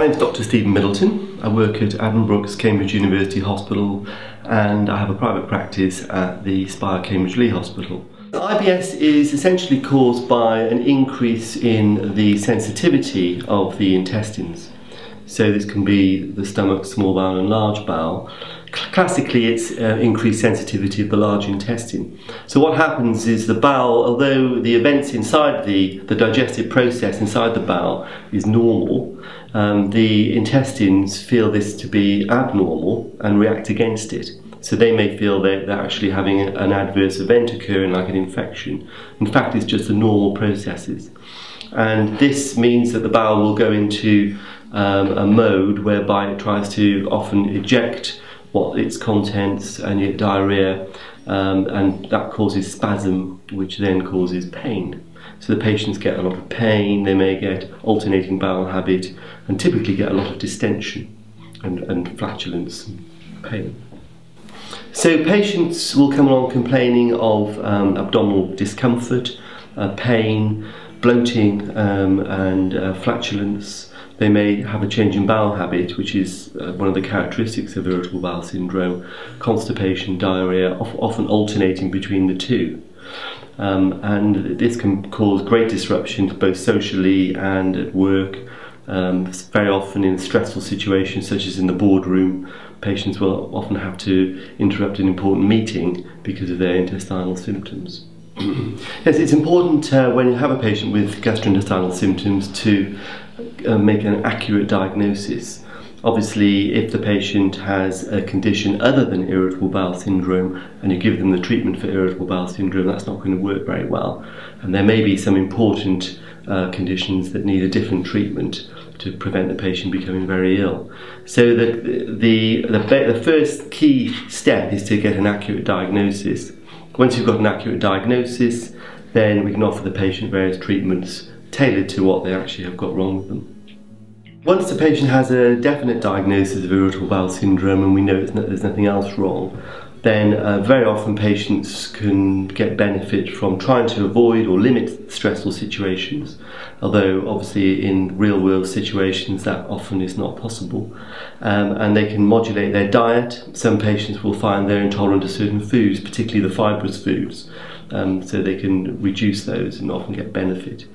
name's Dr Stephen Middleton. I work at Addenbrooke's Cambridge University Hospital and I have a private practice at the Spire Cambridge Lea Hospital. IBS is essentially caused by an increase in the sensitivity of the intestines. So this can be the stomach, small bowel and large bowel. Classically it's uh, increased sensitivity of the large intestine. So what happens is the bowel, although the events inside the, the digestive process inside the bowel is normal, um, the intestines feel this to be abnormal and react against it. So they may feel that they're actually having an adverse event occurring like an infection. In fact, it's just the normal processes. And this means that the bowel will go into um, a mode whereby it tries to often eject what its contents and get diarrhea um, and that causes spasm which then causes pain. So the patients get a lot of pain, they may get alternating bowel habit and typically get a lot of distension and, and flatulence and pain. So patients will come along complaining of um, abdominal discomfort, uh, pain, bloating um, and uh, flatulence. They may have a change in bowel habit, which is uh, one of the characteristics of irritable bowel syndrome, constipation, diarrhea, often alternating between the two. Um, and this can cause great disruptions both socially and at work. Um, very often in stressful situations such as in the boardroom, patients will often have to interrupt an important meeting because of their intestinal symptoms. yes, it's important uh, when you have a patient with gastrointestinal symptoms to uh, make an accurate diagnosis. Obviously, if the patient has a condition other than irritable bowel syndrome and you give them the treatment for irritable bowel syndrome, that's not going to work very well. And there may be some important uh, conditions that need a different treatment to prevent the patient becoming very ill. So the, the, the, the first key step is to get an accurate diagnosis. Once you've got an accurate diagnosis, then we can offer the patient various treatments tailored to what they actually have got wrong with them. Once the patient has a definite diagnosis of irritable bowel syndrome and we know that there's nothing else wrong, then uh, very often patients can get benefit from trying to avoid or limit stressful situations, although obviously in real world situations that often is not possible. Um, and they can modulate their diet. Some patients will find they're intolerant to certain foods, particularly the fibrous foods, um, so they can reduce those and often get benefit.